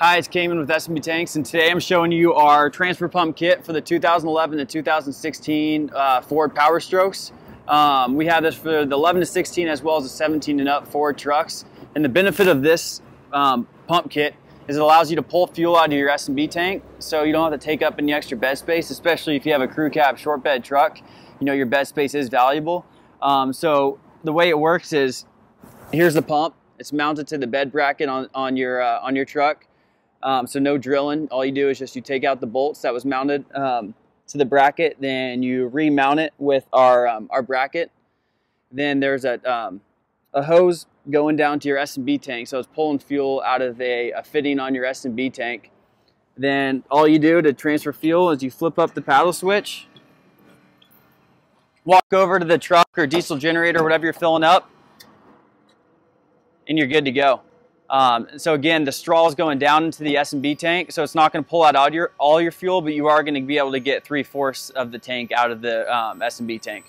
Hi, it's Cayman with S&B Tanks, and today I'm showing you our transfer pump kit for the 2011 to 2016 uh, Ford Power Strokes. Um, we have this for the 11 to 16 as well as the 17 and up Ford trucks. And the benefit of this um, pump kit is it allows you to pull fuel out of your S&B tank so you don't have to take up any extra bed space, especially if you have a crew cab short bed truck. You know your bed space is valuable. Um, so the way it works is here's the pump. It's mounted to the bed bracket on, on, your, uh, on your truck. Um, so no drilling. All you do is just you take out the bolts that was mounted um, to the bracket, then you remount it with our, um, our bracket. Then there's a, um, a hose going down to your S&B tank. So it's pulling fuel out of a, a fitting on your S&B tank. Then all you do to transfer fuel is you flip up the paddle switch, walk over to the truck or diesel generator, whatever you're filling up, and you're good to go. Um, so again, the straw is going down into the S&B tank, so it's not going to pull out all your, all your fuel, but you are going to be able to get three-fourths of the tank out of the um, S&B tank.